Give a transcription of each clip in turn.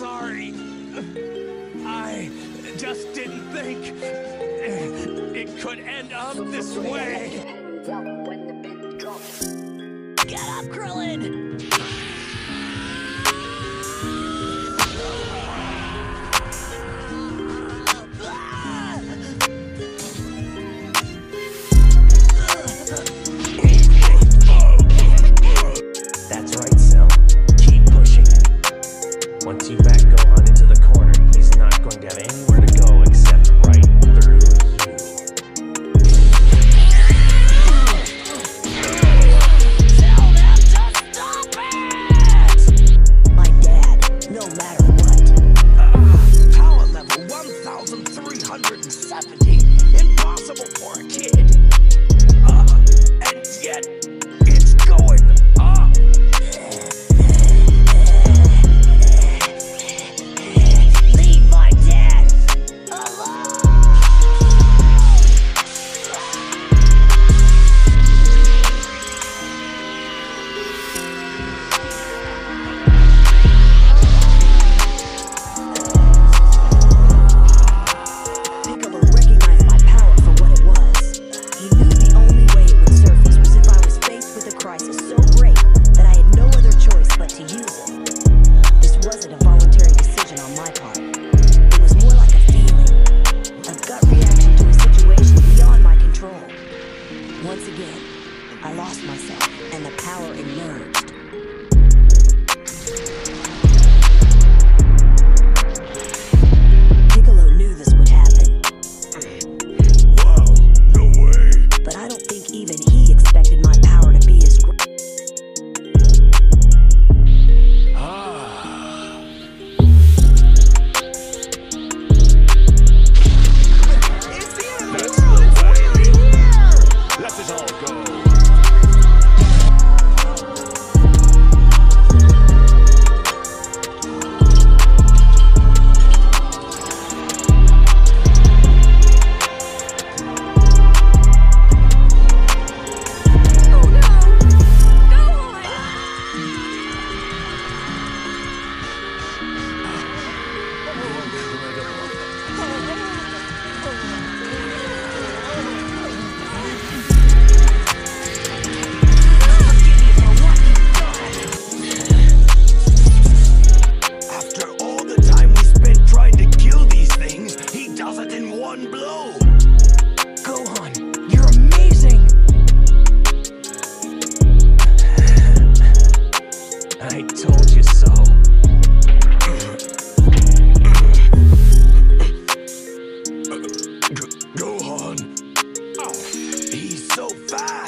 sorry. I just didn't think it could end up this way. Get up, Krillin! myself, and the power emerged.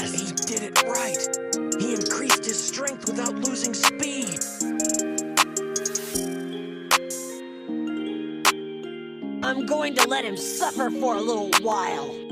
He did it right. He increased his strength without losing speed. I'm going to let him suffer for a little while.